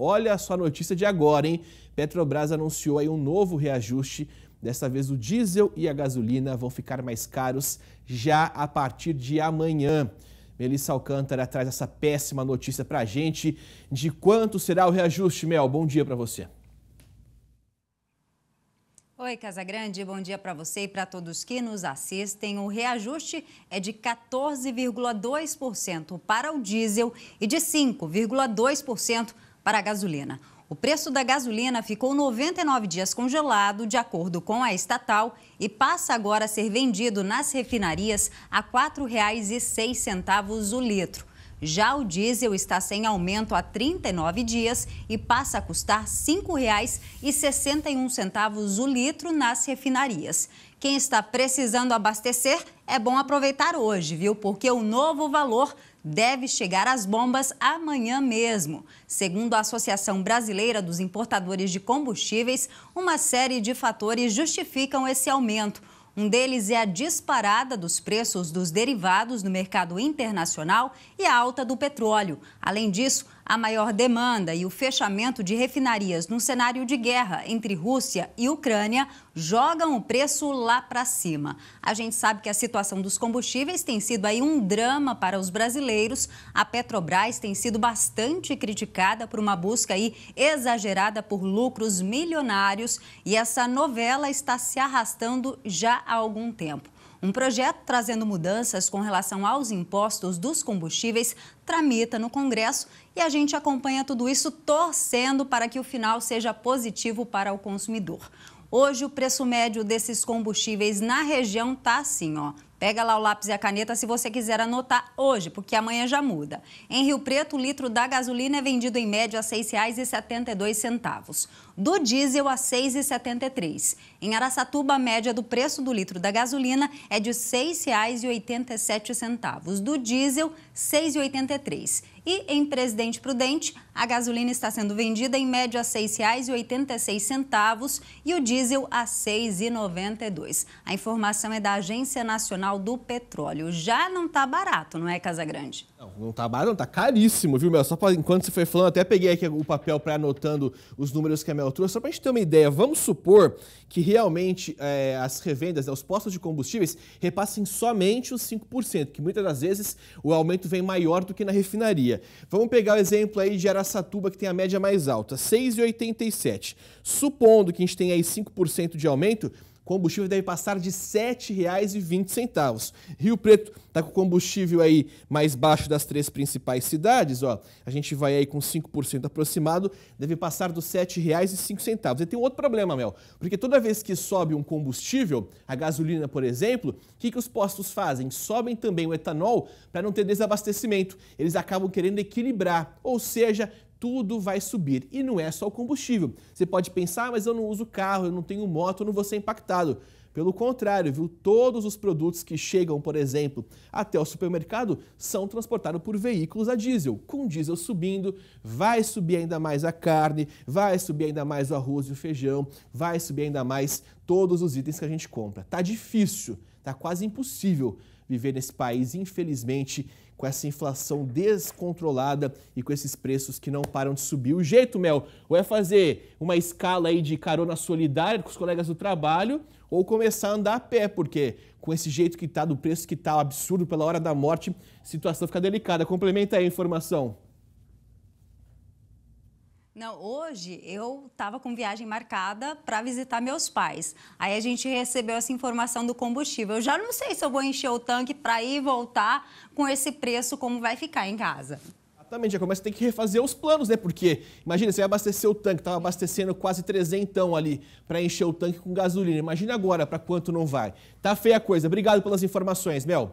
Olha só a notícia de agora, hein? Petrobras anunciou aí um novo reajuste. Dessa vez o diesel e a gasolina vão ficar mais caros já a partir de amanhã. Melissa Alcântara traz essa péssima notícia pra gente de quanto será o reajuste, Mel. Bom dia para você. Oi, Casagrande, bom dia para você e para todos que nos assistem. O reajuste é de 14,2% para o diesel e de 5,2% para a gasolina. O preço da gasolina ficou 99 dias congelado, de acordo com a estatal, e passa agora a ser vendido nas refinarias a R$ 4,06 o litro. Já o diesel está sem aumento há 39 dias e passa a custar R$ 5,61 o litro nas refinarias. Quem está precisando abastecer é bom aproveitar hoje, viu? Porque o novo valor deve chegar às bombas amanhã mesmo. Segundo a Associação Brasileira dos Importadores de Combustíveis, uma série de fatores justificam esse aumento. Um deles é a disparada dos preços dos derivados no mercado internacional e a alta do petróleo. Além disso, a maior demanda e o fechamento de refinarias no cenário de guerra entre Rússia e Ucrânia jogam o preço lá para cima. A gente sabe que a situação dos combustíveis tem sido aí um drama para os brasileiros. A Petrobras tem sido bastante criticada por uma busca aí exagerada por lucros milionários e essa novela está se arrastando já há algum tempo. Um projeto trazendo mudanças com relação aos impostos dos combustíveis tramita no Congresso e a gente acompanha tudo isso torcendo para que o final seja positivo para o consumidor. Hoje o preço médio desses combustíveis na região está assim, ó. Pega lá o lápis e a caneta se você quiser anotar hoje, porque amanhã já muda. Em Rio Preto, o litro da gasolina é vendido em média a R$ 6,72. Do diesel a R$ 6,73. Em Araçatuba, a média do preço do litro da gasolina é de R$ 6,87. Do diesel, R$ 6,83. E em Presidente Prudente, a gasolina está sendo vendida em média a R$ 6,86 e o diesel a R$ 6,92. A informação é da Agência Nacional do Petróleo. Já não está barato, não é, Casagrande? Não, não tá barato, não, tá caríssimo, viu, Mel? Só pra, enquanto você foi falando, até peguei aqui o papel para anotando os números que a Mel trouxe, só pra gente ter uma ideia. Vamos supor que realmente é, as revendas, né, os postos de combustíveis, repassem somente os 5%, que muitas das vezes o aumento vem maior do que na refinaria. Vamos pegar o exemplo aí de Araçatuba, que tem a média mais alta, 6,87. Supondo que a gente tem aí 5% de aumento, combustível deve passar de R$ 7,20. Rio Preto está com combustível aí mais baixo das três principais cidades, ó. A gente vai aí com 5% aproximado, deve passar dos R$ 7,05. E tem outro problema, Mel, porque toda vez que sobe um combustível, a gasolina, por exemplo, o que, que os postos fazem? Sobem também o etanol para não ter desabastecimento. Eles acabam querendo equilibrar, ou seja, tudo vai subir. E não é só o combustível. Você pode pensar, ah, mas eu não uso carro, eu não tenho moto, eu não vou ser impactado. Pelo contrário, viu? Todos os produtos que chegam, por exemplo, até o supermercado são transportados por veículos a diesel. Com diesel subindo, vai subir ainda mais a carne, vai subir ainda mais o arroz e o feijão, vai subir ainda mais todos os itens que a gente compra. Tá difícil, tá quase impossível viver nesse país, infelizmente, com essa inflação descontrolada e com esses preços que não param de subir. O jeito, Mel, ou é fazer uma escala aí de carona solidária com os colegas do trabalho, ou começar a andar a pé, porque com esse jeito que está, do preço que está absurdo pela hora da morte, a situação fica delicada. Complementa aí a informação. Não, hoje eu estava com viagem marcada para visitar meus pais. Aí a gente recebeu essa informação do combustível. Eu já não sei se eu vou encher o tanque para ir e voltar com esse preço, como vai ficar em casa. Exatamente, já começa a ter que refazer os planos, né? Porque, imagina, você vai abastecer o tanque, estava abastecendo quase trezentão ali para encher o tanque com gasolina. Imagina agora para quanto não vai. Tá feia a coisa. Obrigado pelas informações, Mel.